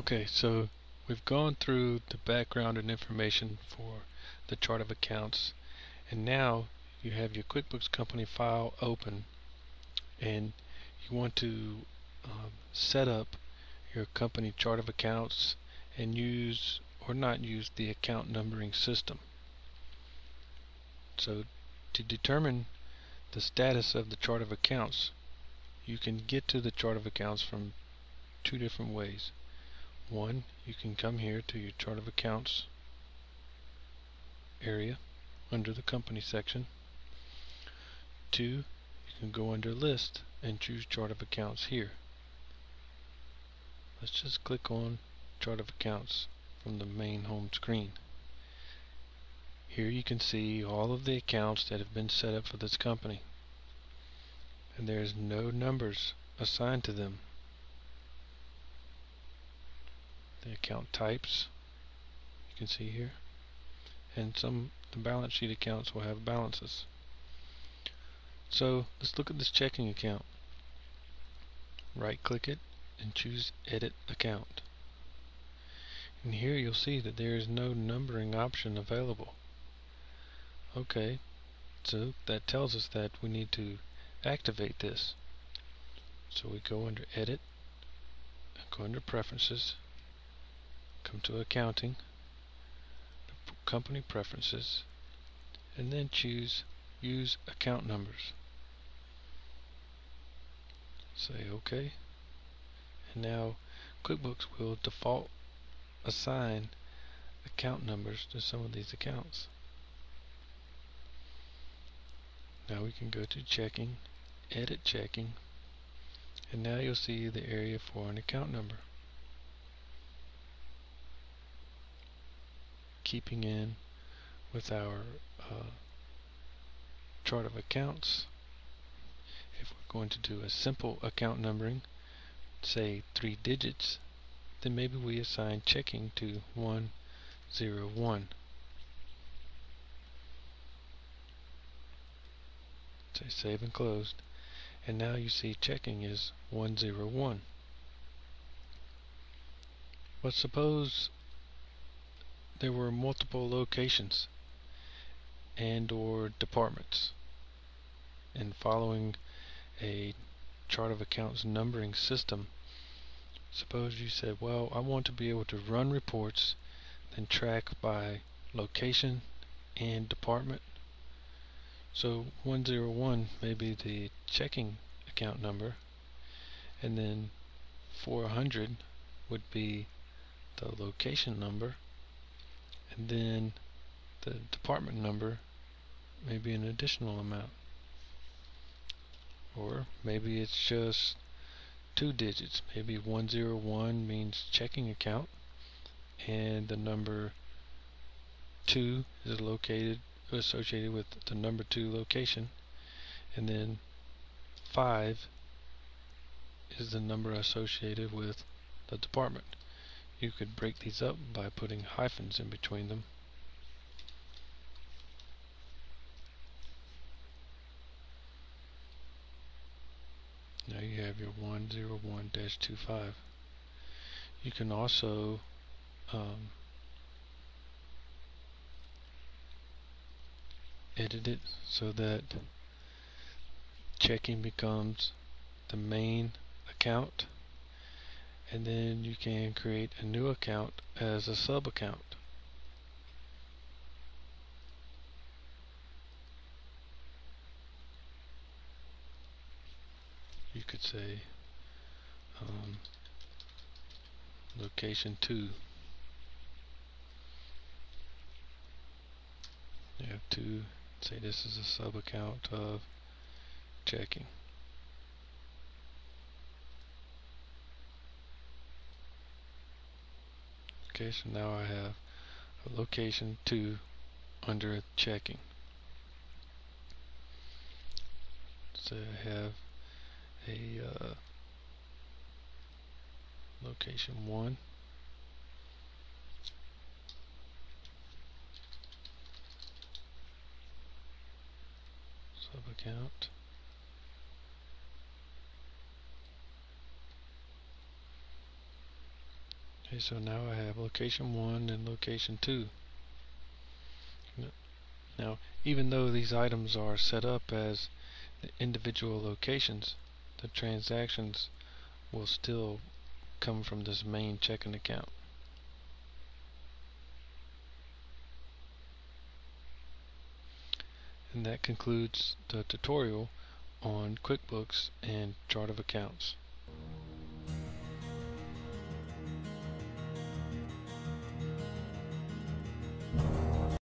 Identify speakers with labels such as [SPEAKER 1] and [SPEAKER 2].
[SPEAKER 1] Okay, so we've gone through the background and information for the chart of accounts and now you have your QuickBooks company file open and you want to um, set up your company chart of accounts and use or not use the account numbering system. So to determine the status of the chart of accounts you can get to the chart of accounts from two different ways. One, you can come here to your chart of accounts area under the company section. Two, you can go under list and choose chart of accounts here. Let's just click on chart of accounts from the main home screen. Here you can see all of the accounts that have been set up for this company. And there's no numbers assigned to them. The account types. You can see here. And some the balance sheet accounts will have balances. So let's look at this checking account. Right click it and choose edit account. And here you'll see that there is no numbering option available. Okay so that tells us that we need to activate this. So we go under edit go under preferences come to accounting company preferences and then choose use account numbers. Say OK and now QuickBooks will default assign account numbers to some of these accounts. Now we can go to checking edit checking and now you'll see the area for an account number keeping in with our uh, chart of accounts. If we're going to do a simple account numbering say three digits then maybe we assign checking to 101 say save and closed. And now you see checking is 101 but suppose there were multiple locations and or departments. And following a chart of accounts numbering system suppose you said well I want to be able to run reports then track by location and department. So 101 may be the checking account number and then 400 would be the location number and then the department number may be an additional amount. Or maybe it's just two digits. Maybe 101 means checking account and the number 2 is located associated with the number 2 location. And then 5 is the number associated with the department you could break these up by putting hyphens in between them. Now you have your 101-25. You can also um, edit it so that checking becomes the main account and then you can create a new account as a sub account. You could say um, location 2 you have to say this is a sub account of checking Okay, so now I have a location 2 under checking. So I have a uh, location 1 sub account Okay, so now I have location 1 and location 2. Now, even though these items are set up as individual locations, the transactions will still come from this main checking account. And that concludes the tutorial on QuickBooks and Chart of Accounts.